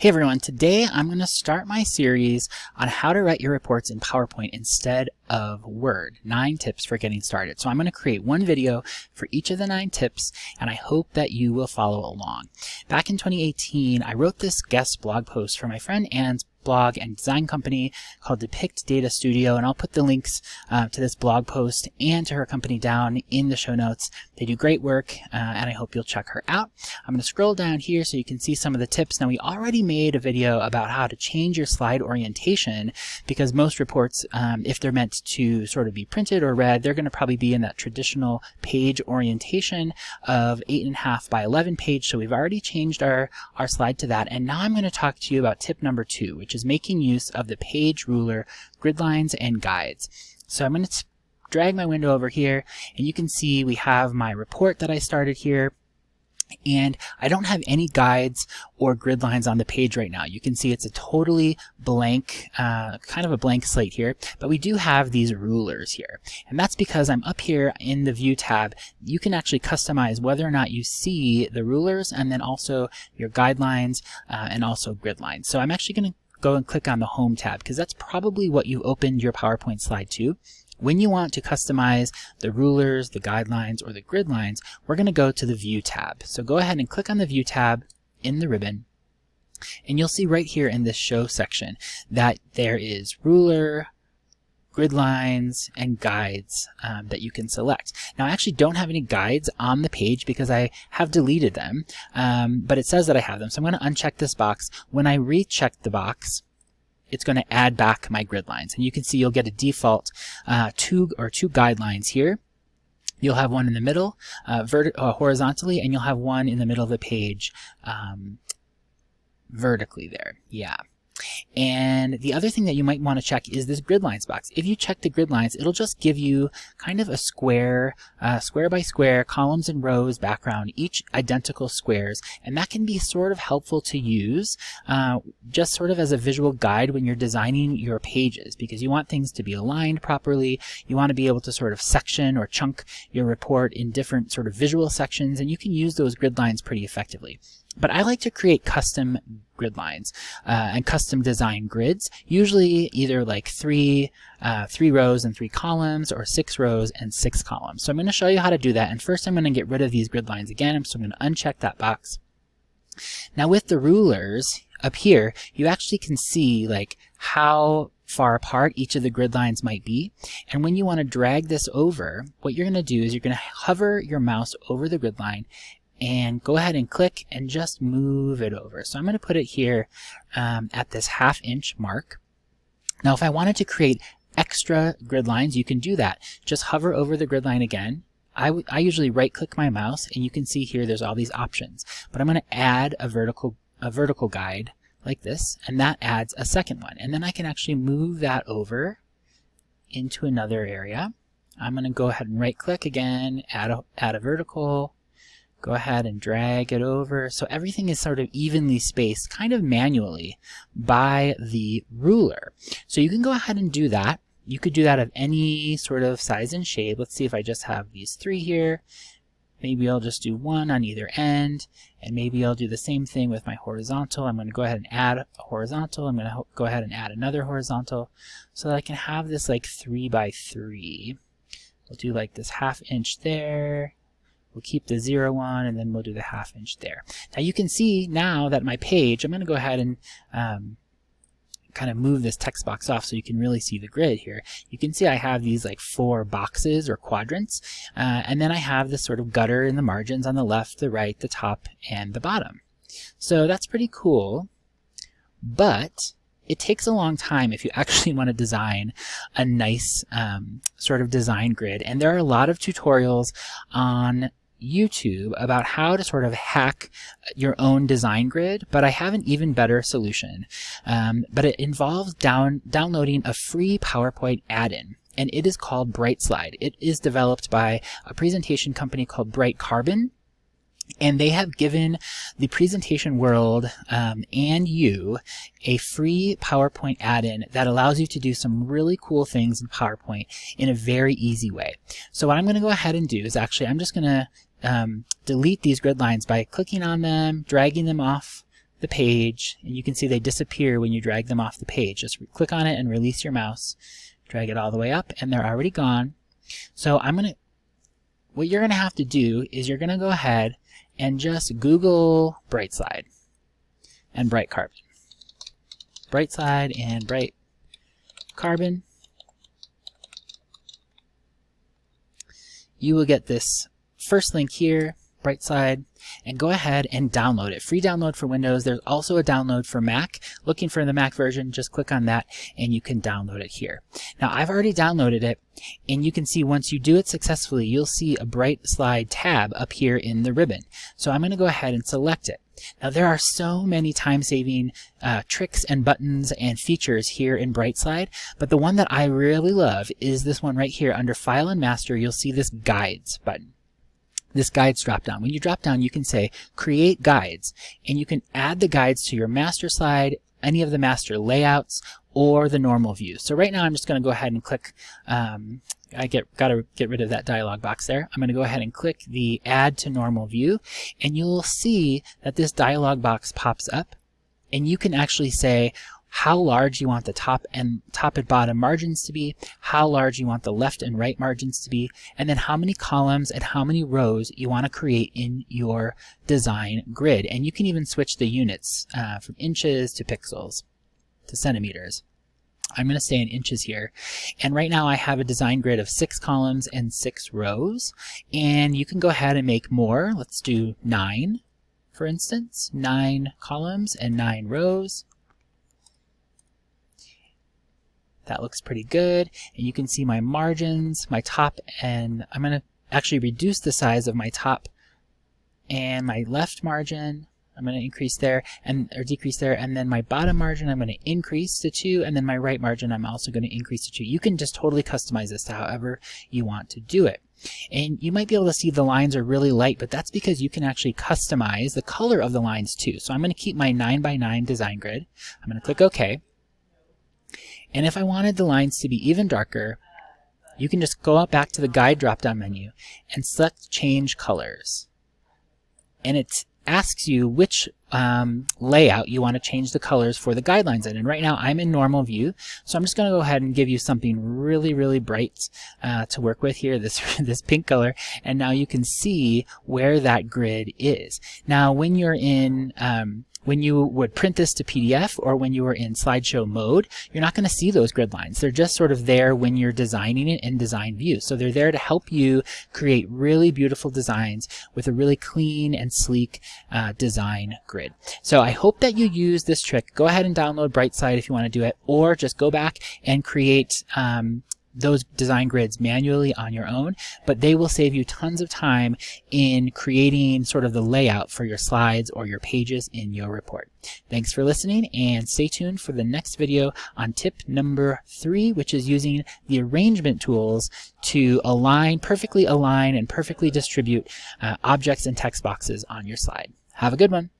Hey everyone, today I'm going to start my series on how to write your reports in PowerPoint instead of Word. Nine tips for getting started. So I'm going to create one video for each of the nine tips and I hope that you will follow along. Back in 2018, I wrote this guest blog post for my friend Ann's blog and design company called Depict Data Studio, and I'll put the links uh, to this blog post and to her company down in the show notes. They do great work, uh, and I hope you'll check her out. I'm going to scroll down here so you can see some of the tips. Now, we already made a video about how to change your slide orientation because most reports, um, if they're meant to sort of be printed or read, they're going to probably be in that traditional page orientation of 8.5 by 11 page. So we've already changed our, our slide to that. And now I'm going to talk to you about tip number two, which is making use of the page ruler grid lines and guides. So I'm going to drag my window over here and you can see we have my report that I started here and I don't have any guides or grid lines on the page right now. You can see it's a totally blank, uh, kind of a blank slate here, but we do have these rulers here. And that's because I'm up here in the View tab. You can actually customize whether or not you see the rulers and then also your guidelines uh, and also grid lines. So I'm actually going to go and click on the Home tab because that's probably what you opened your PowerPoint slide to. When you want to customize the rulers, the guidelines, or the grid lines, we're going to go to the View tab. So go ahead and click on the View tab in the ribbon. And you'll see right here in this Show section that there is ruler, grid lines, and guides um, that you can select. Now I actually don't have any guides on the page because I have deleted them, um, but it says that I have them. So I'm going to uncheck this box. When I recheck the box, it's going to add back my grid lines. And you can see you'll get a default uh, two or two guidelines here. You'll have one in the middle, uh, uh, horizontally, and you'll have one in the middle of the page um, vertically there. Yeah. And the other thing that you might want to check is this grid lines box. If you check the grid lines, it'll just give you kind of a square, uh, square by square, columns and rows background, each identical squares. And that can be sort of helpful to use uh, just sort of as a visual guide when you're designing your pages because you want things to be aligned properly. You want to be able to sort of section or chunk your report in different sort of visual sections and you can use those grid lines pretty effectively. But I like to create custom grid lines uh, and custom design grids, usually either like three, uh, three rows and three columns or six rows and six columns. So I'm going to show you how to do that. And first I'm going to get rid of these grid lines again. So I'm going to uncheck that box. Now with the rulers up here, you actually can see like how far apart each of the grid lines might be. And when you want to drag this over, what you're going to do is you're going to hover your mouse over the grid line and go ahead and click and just move it over. So I'm going to put it here um, at this half inch mark. Now if I wanted to create extra grid lines, you can do that. Just hover over the grid line again. I, I usually right click my mouse and you can see here there's all these options. But I'm going to add a vertical, a vertical guide like this and that adds a second one. And then I can actually move that over into another area. I'm going to go ahead and right click again, add a, add a vertical, go ahead and drag it over. So everything is sort of evenly spaced, kind of manually, by the ruler. So you can go ahead and do that. You could do that of any sort of size and shape. Let's see if I just have these three here. Maybe I'll just do one on either end, and maybe I'll do the same thing with my horizontal. I'm going to go ahead and add a horizontal. I'm going to go ahead and add another horizontal so that I can have this like three by three. We'll do like this half inch there, We'll keep the zero one and then we'll do the half inch there. Now you can see now that my page, I'm going to go ahead and um, kind of move this text box off so you can really see the grid here. You can see I have these like four boxes or quadrants uh, and then I have this sort of gutter in the margins on the left, the right, the top, and the bottom. So that's pretty cool, but it takes a long time if you actually want to design a nice um, sort of design grid. And there are a lot of tutorials on YouTube about how to sort of hack your own design grid, but I have an even better solution. Um, but it involves down, downloading a free PowerPoint add-in and it is called BrightSlide. It is developed by a presentation company called Bright Carbon, and they have given the presentation world um, and you a free PowerPoint add-in that allows you to do some really cool things in PowerPoint in a very easy way. So what I'm going to go ahead and do is actually I'm just going to um, delete these grid lines by clicking on them, dragging them off the page, and you can see they disappear when you drag them off the page. Just click on it and release your mouse, drag it all the way up, and they're already gone. So I'm going to, what you're going to have to do is you're going to go ahead and just Google Brightslide and Bright Carbon. Brightside and Bright Carbon. You will get this first link here, Brightside, and go ahead and download it. Free download for Windows. There's also a download for Mac. Looking for the Mac version, just click on that and you can download it here. Now I've already downloaded it and you can see once you do it successfully, you'll see a Brightslide tab up here in the ribbon. So I'm going to go ahead and select it. Now there are so many time-saving uh, tricks and buttons and features here in Brightslide, but the one that I really love is this one right here under File and Master. You'll see this Guides button this guides drop down. When you drop down, you can say create guides and you can add the guides to your master slide, any of the master layouts, or the normal view. So right now I'm just going to go ahead and click, um, I get got to get rid of that dialog box there. I'm going to go ahead and click the add to normal view and you'll see that this dialog box pops up and you can actually say how large you want the top and top and bottom margins to be, how large you want the left and right margins to be, and then how many columns and how many rows you want to create in your design grid. And you can even switch the units uh, from inches to pixels to centimeters. I'm going to stay in inches here. And right now I have a design grid of six columns and six rows. And you can go ahead and make more. Let's do nine, for instance. Nine columns and nine rows. That looks pretty good. And you can see my margins, my top, and I'm going to actually reduce the size of my top and my left margin. I'm going to increase there and or decrease there and then my bottom margin I'm going to increase to 2 and then my right margin I'm also going to increase to 2. You can just totally customize this to however you want to do it. And you might be able to see the lines are really light, but that's because you can actually customize the color of the lines too. So I'm going to keep my 9 by 9 design grid. I'm going to click OK. And if I wanted the lines to be even darker, you can just go up back to the guide drop-down menu and select change colors. And it asks you which um, layout you want to change the colors for the guidelines in. And right now I'm in normal view, so I'm just going to go ahead and give you something really, really bright uh, to work with here, this, this pink color. And now you can see where that grid is. Now when you're in um, when you would print this to PDF or when you were in slideshow mode, you're not going to see those grid lines. They're just sort of there when you're designing it in design view. So they're there to help you create really beautiful designs with a really clean and sleek uh, design grid. So I hope that you use this trick. Go ahead and download Brightside if you want to do it, or just go back and create um, those design grids manually on your own, but they will save you tons of time in creating sort of the layout for your slides or your pages in your report. Thanks for listening and stay tuned for the next video on tip number three, which is using the arrangement tools to align, perfectly align and perfectly distribute uh, objects and text boxes on your slide. Have a good one.